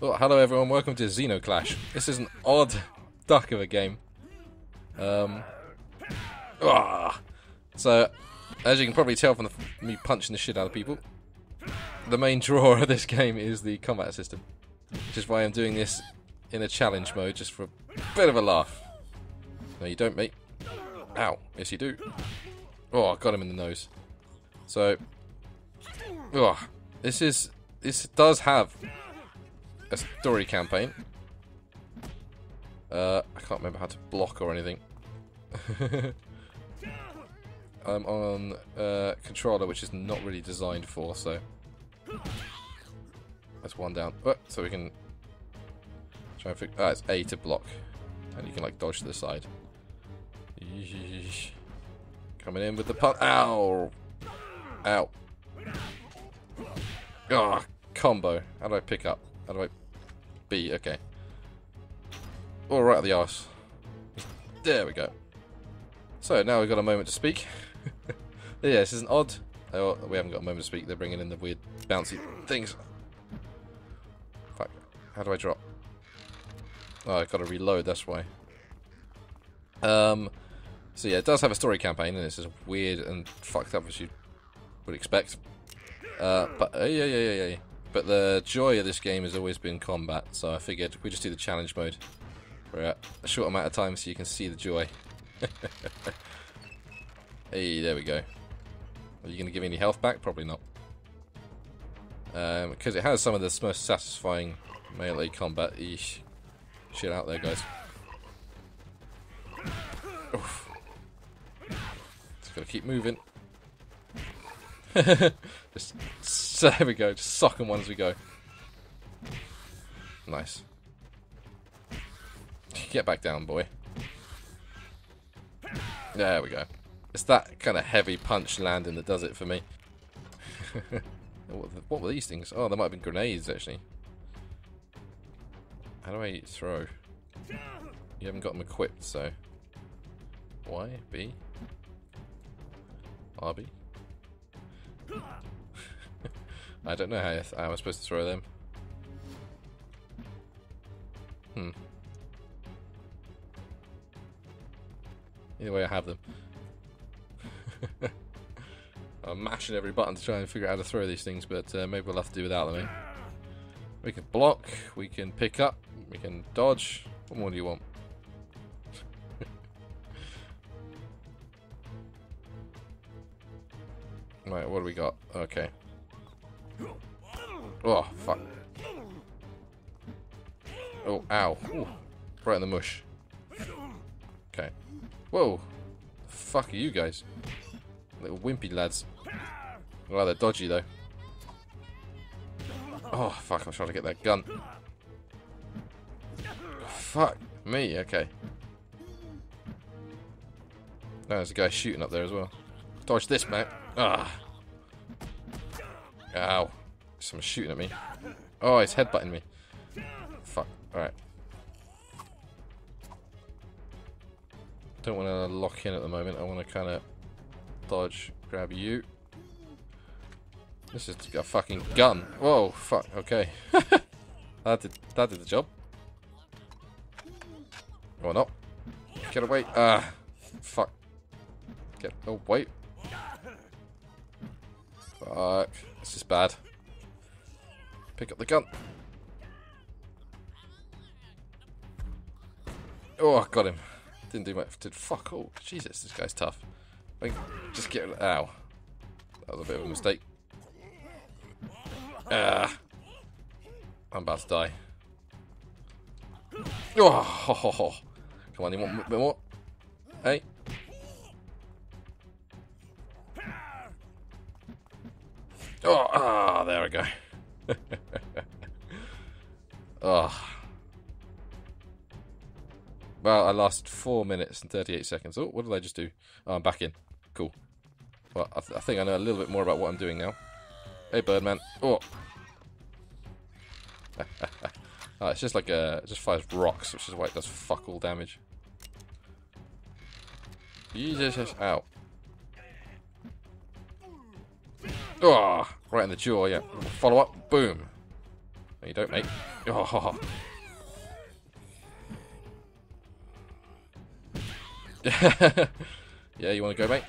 Well, hello everyone, welcome to Zeno Clash. This is an odd duck of a game. Um, ah. So, as you can probably tell from the, me punching the shit out of people, the main draw of this game is the combat system. Which is why I'm doing this in a challenge mode, just for a bit of a laugh. No, you don't, mate. Ow. Yes, you do. Oh, I got him in the nose. So, oh, this is this does have a story campaign. Uh, I can't remember how to block or anything. I'm on uh, controller, which is not really designed for, so that's one down. Oh, so we can try and figure. Ah, it's A to block, and you can like dodge to the side. Yeesh. Coming in with the punt. Ow! Ow! Ah, combo. How do I pick up? How do I B? Okay. All right, the arse. There we go. So now we've got a moment to speak. yeah, this is an odd. Oh, we haven't got a moment to speak. They're bringing in the weird bouncy things. Fuck. How do I drop? Oh, I gotta reload. That's why. Um. So yeah, it does have a story campaign, and it's as weird and fucked up as you would expect. Uh, but uh, yeah, yeah, yeah, yeah. But the joy of this game has always been combat, so I figured we just do the challenge mode. For a short amount of time so you can see the joy. hey, there we go. Are you going to give me any health back? Probably not. Um, because it has some of the most satisfying melee combat -ish shit out there, guys. Oof. Just gotta keep moving. just so there we go. Just sock them one as we go. Nice. Get back down, boy. There we go. It's that kind of heavy punch landing that does it for me. what were these things? Oh, there might have been grenades, actually. How do I throw? You haven't got them equipped, so... Y, B, RB. I don't know how, how I'm supposed to throw them. Hmm. Either way, I have them. I'm mashing every button to try and figure out how to throw these things, but uh, maybe we'll have to do without them. Eh? We can block, we can pick up, we can dodge. What more do you want? right, what do we got? Okay. Oh, fuck. Oh, ow. Ooh. Right in the mush. Okay. Whoa. The fuck are you guys? Little wimpy lads. Well, they're dodgy though. Oh, fuck, I'm trying to get that gun. Fuck me, okay. No, there's a guy shooting up there as well. Dodge this, mate. Ah. Ow. Someone's shooting at me. Oh, he's headbutting me. Fuck. Alright. Don't want to lock in at the moment. I want to kind of dodge, grab you. This is a fucking gun. Whoa, fuck. Okay. that did that did the job. Or not. Get away. Ah. Fuck. Get. Oh wait. Fuck. This is bad. Pick up the gun. Oh, I got him. Didn't do much. Did fuck all. Jesus, this guy's tough. Like, just get. Ow. That was a bit of a mistake. Ah. I'm about to die. Oh, ho ho! come on, you want a bit more? Hey. Oh, ah, there we go. oh. Well, I lost 4 minutes and 38 seconds. Oh, what did I just do? Oh, I'm back in. Cool. Well, I, th I think I know a little bit more about what I'm doing now. Hey, Birdman. Oh. oh it's just like a... It just fires rocks, which is why it does fuck all damage. Jesus. Ow. Oh, right in the jaw, yeah. Follow up. Boom. No, you don't, mate. Oh. yeah, you want to go, mate?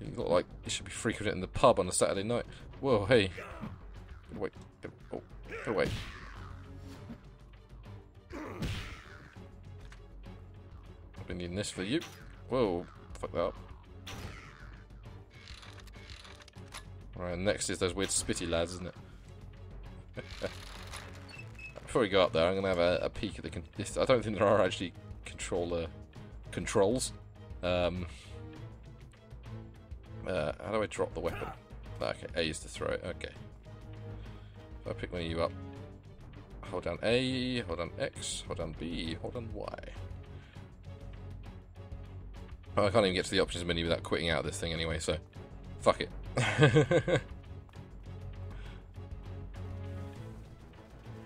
You look like you should be frequenting in the pub on a Saturday night. Whoa, hey. Get away. Get, oh, oh away. I've been needing this for you. Whoa, fuck that up. Right, next is those weird spitty lads, isn't it? Before we go up there, I'm going to have a, a peek at the... This, I don't think there are actually controller controls. Um, uh, how do I drop the weapon? Okay, A is to throw it. Okay. So I pick one of you up. Hold down A, hold down X, hold down B, hold down Y. I can't even get to the options menu without quitting out of this thing anyway, so fuck it.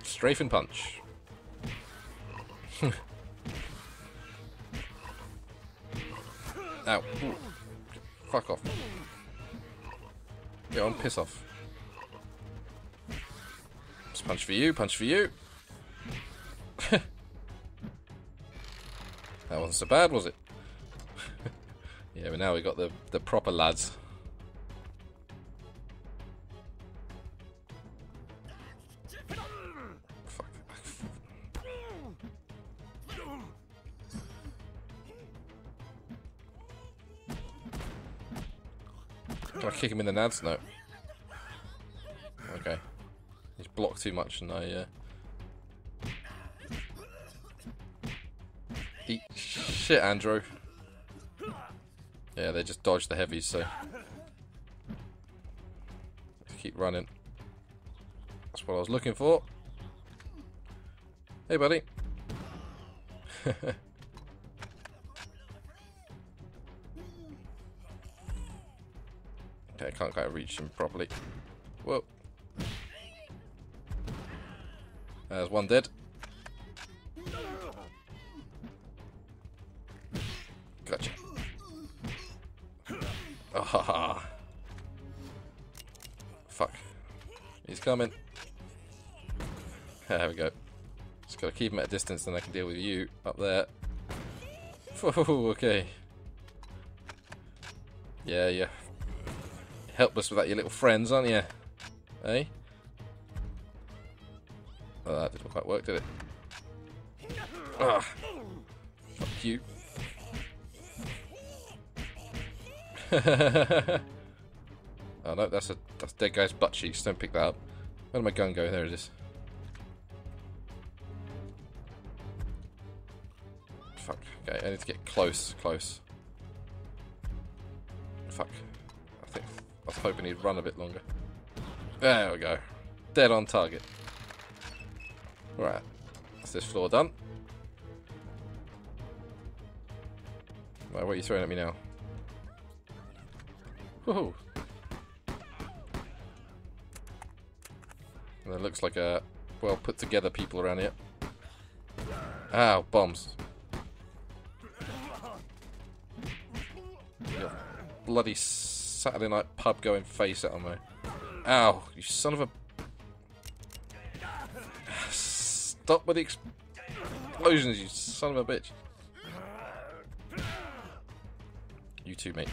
Strafing punch. Ow. Ooh. Fuck off. Get on, piss off. Just punch for you, punch for you. that wasn't so bad, was it? yeah, but now we got the, the proper lads. Do I kick him in the nads? No. Okay. He's blocked too much and I, uh... Eat shit, Andrew. Yeah, they just dodged the heavies, so... Keep running. That's what I was looking for. Hey, buddy. Okay, I can't quite reach him properly. Whoa. There's one dead. Gotcha. Ah. Fuck. He's coming. There we go. Just gotta keep him at a distance, then I can deal with you up there. Whoa, okay. Yeah, yeah helpless without your little friends, aren't you? Eh? Oh, that didn't quite work, did it? Ah. Fuck you. oh no, that's a that's dead guy's butt cheeks. Don't pick that up. Where did my gun go? There it is. Fuck. Okay, I need to get close, close. Fuck was hoping he'd run a bit longer. There we go. Dead on target. Right. That's this floor done. Right, what are you throwing at me now? Woohoo! That looks like a well put together people around here. Ow, bombs. bloody Saturday night pub going face it on me. Ow, you son of a... Stop with the explosions, you son of a bitch. You too, mate.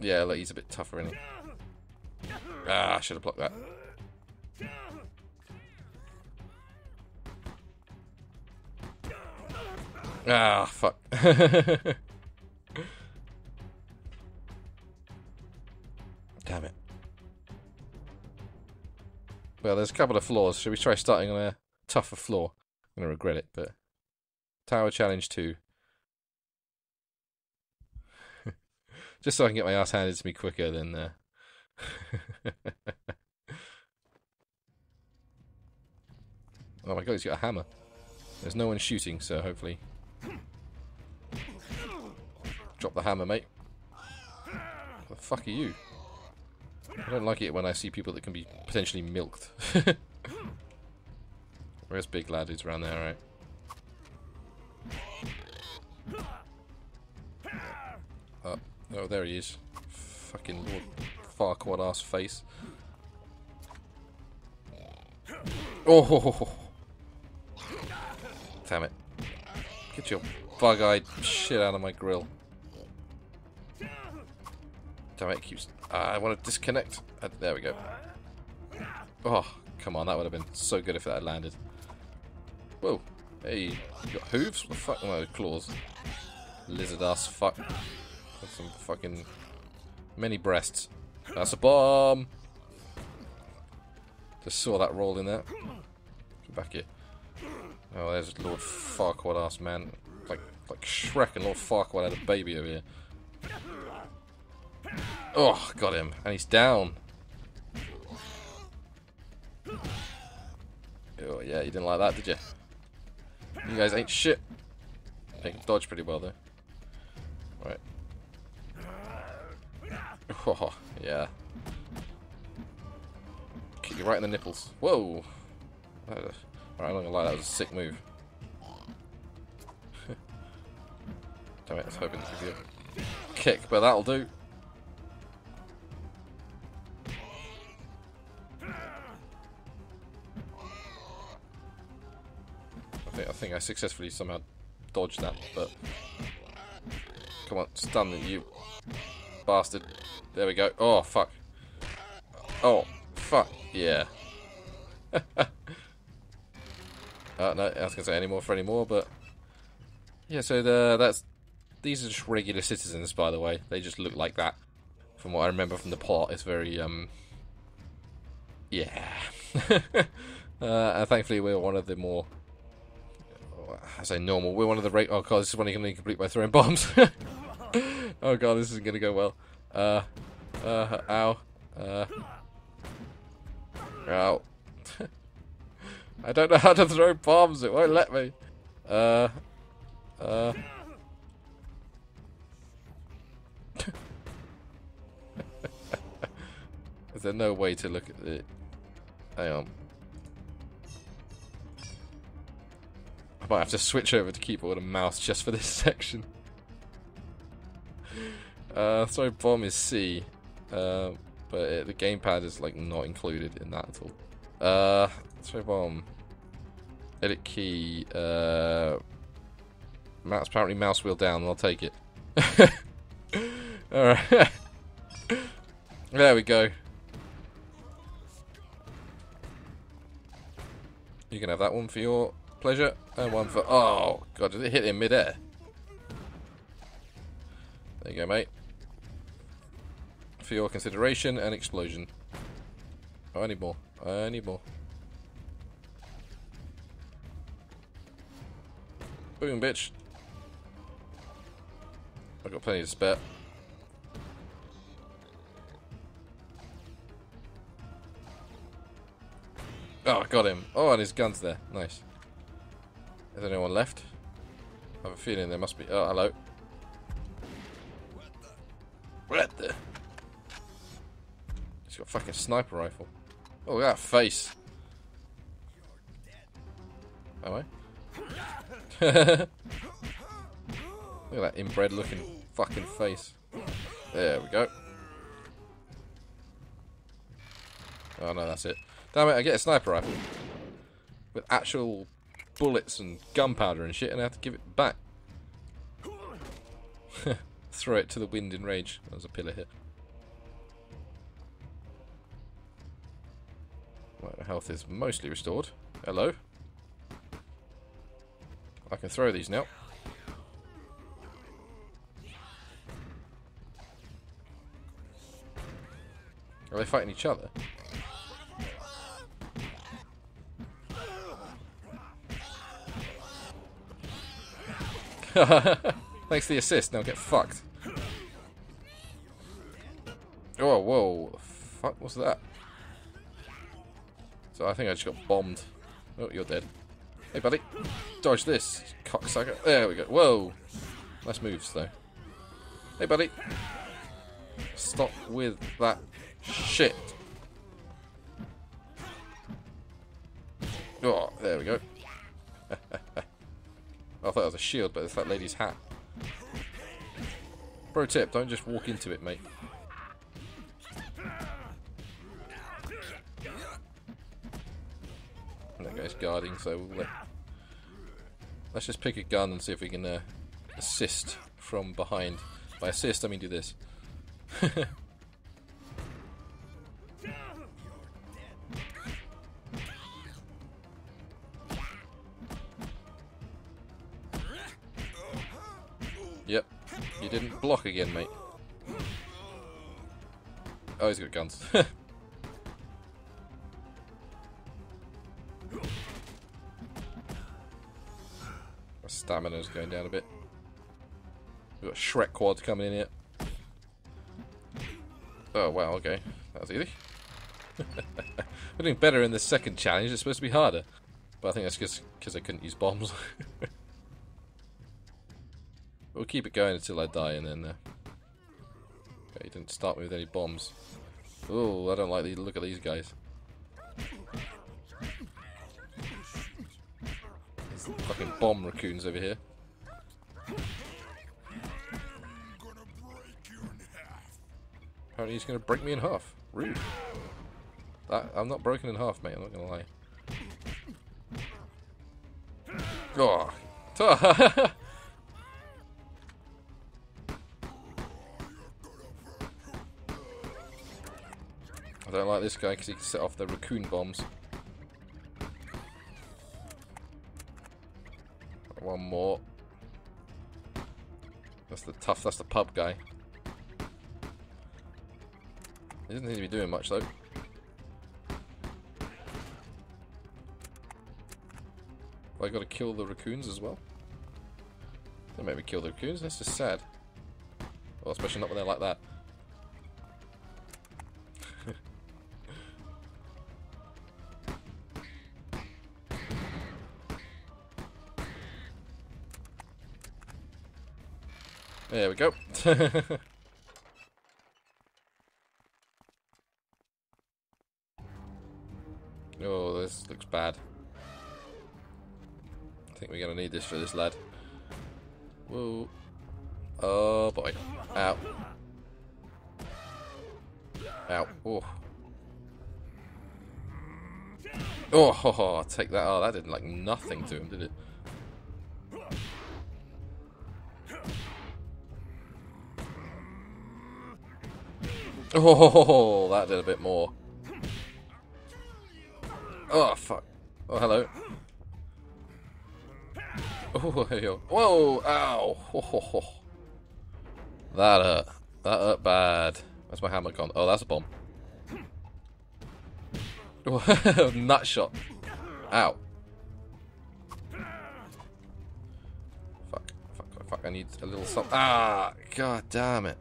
Yeah, look, he's a bit tougher, isn't he? Ah, I should have blocked that. Ah, fuck. Damn it. Well, there's a couple of floors. Should we try starting on a tougher floor? I'm going to regret it, but... Tower Challenge 2. Just so I can get my ass handed to me quicker than... Uh... oh my god, he's got a hammer. There's no one shooting, so hopefully... Drop the hammer, mate. What the fuck are you? I don't like it when I see people that can be potentially milked. Where's Big Lad? Around there, right? Oh, oh, there he is. Fucking Lord Farquaad ass face. Oh! Damn it. Get your bug-eyed shit out of my grill. Damn it, it keeps... Uh, I want to disconnect. Uh, there we go. Oh, come on, that would have been so good if that had landed. Whoa. Hey, you got hooves? What the fuck? No, claws. Lizard ass fuck. Got some fucking... Many breasts. That's a bomb! Just saw that roll in there. Get back here. Oh, there's Lord Farquaad ass man. Like like Shrek and Lord Farquaad had a baby over here. Oh, got him. And he's down. Oh, yeah, you didn't like that, did you? You guys ain't shit. They can dodge pretty well, though. Right. Oh, yeah. Kick you right in the nipples. Whoa! Alright, I'm not gonna lie, that was a sick move. Damn it, I was hoping to give you a kick, but that'll do. Think I successfully somehow dodged that, but come on, stun you bastard. There we go. Oh fuck. Oh fuck. Yeah. uh, no, I was gonna say any more for any more, but yeah. So the that's these are just regular citizens, by the way. They just look like that. From what I remember from the plot, it's very um. Yeah. uh, and thankfully, we're one of the more I say normal. We're one of the rate. Oh god, this is when you can complete by throwing bombs. oh god, this isn't gonna go well. Uh, uh, ow, uh, ow. I don't know how to throw bombs. It won't let me. Uh, uh. is there no way to look at it? Hang on. I might have to switch over to keyboard and mouse just for this section. Uh, throw bomb is C, uh, but it, the gamepad is like not included in that at all. Uh, bomb. Edit key. Uh, mouse apparently mouse wheel down. I'll take it. all right. there we go. You can have that one for your pleasure. And one for... Oh, God, did it hit him mid-air? There you go, mate. For your consideration and explosion. Oh, I need more. I need more. Boom, bitch. I've got plenty to spare. Oh, got him. Oh, and his gun's there. Nice. Is there anyone left? I have a feeling there must be. Oh, hello. What the? He's got a fucking sniper rifle. Oh, that face. Am I? look at that inbred looking fucking face. There we go. Oh no, that's it. Damn it, I get a sniper rifle. With actual bullets and gunpowder and shit, and I have to give it back. Throw it to the wind in rage. That was a pillar hit. Right, my health is mostly restored. Hello. I can throw these now. Are they fighting each other? Thanks for the assist. Now get fucked. Oh, whoa. Fuck, what's that? So I think I just got bombed. Oh, you're dead. Hey, buddy. Dodge this, cocksucker. There we go. Whoa. Nice moves, though. Hey, buddy. Stop with that shit. Oh, there we go thought it was a shield, but it's that lady's hat. Pro tip, don't just walk into it, mate. And that guy's guarding, so we'll let... us just pick a gun and see if we can uh, assist from behind. By assist, I mean do this. you didn't block again, mate. Oh, he's got guns. My stamina's going down a bit. We've got Shrek quads coming in here. Oh, wow, okay. That was easy. We're doing better in the second challenge. It's supposed to be harder. But I think that's just because I couldn't use bombs. we'll keep it going until I die and then... Uh... Okay, didn't start me with any bombs. Oh, I don't like the look at these guys. Fucking bomb raccoons over here. Apparently he's going to break me in half. Rude. That, I'm not broken in half, mate. I'm not going to lie. Oh. don't like this guy because he can set off the raccoon bombs. One more. That's the tough, that's the pub guy. He doesn't seem to be doing much though. I gotta kill the raccoons as well? Don't make me kill the raccoons, that's just sad. Well, especially not when they're like that. There we go. Oh, this looks bad. I think we're going to need this for this lad. Whoa. Oh boy. Ow. Ow. Oh. Oh, oh, I'll take that. Oh, that didn't like nothing to him, did it? Oh, that did a bit more. Oh, fuck. Oh, hello. Oh, hey, Whoa, ow. Oh, That hurt. That hurt bad. Where's my hammer gone? Oh, that's a bomb. Nut shot. Ow. Fuck, fuck, fuck. I need a little something. Ah, god damn it.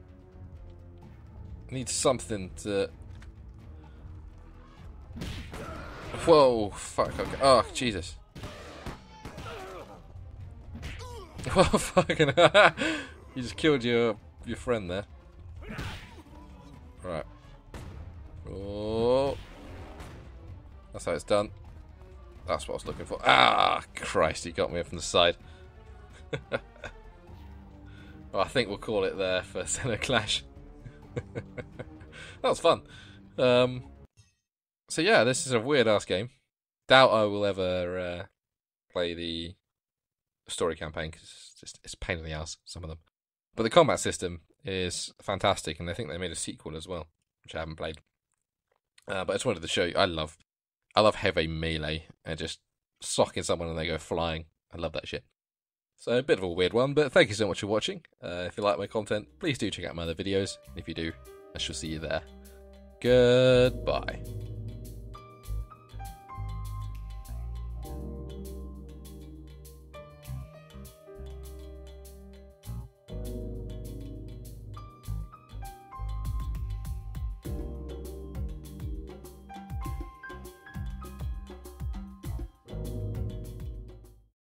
Need something to Whoa, fuck, okay. Oh, Jesus. Oh, fucking You just killed your your friend there. Right. Oh. That's how it's done. That's what I was looking for. Ah, Christ, he got me from the side. well, I think we'll call it there for Zeno Clash. that was fun. Um, so yeah, this is a weird ass game. Doubt I will ever uh, play the story campaign because it's pain in the ass some of them. But the combat system is fantastic, and I think they made a sequel as well, which I haven't played. Uh, but I just wanted to show you. I love, I love heavy melee and just socking someone and they go flying. I love that shit. So a bit of a weird one, but thank you so much for watching. Uh, if you like my content, please do check out my other videos. If you do, I shall see you there. Goodbye.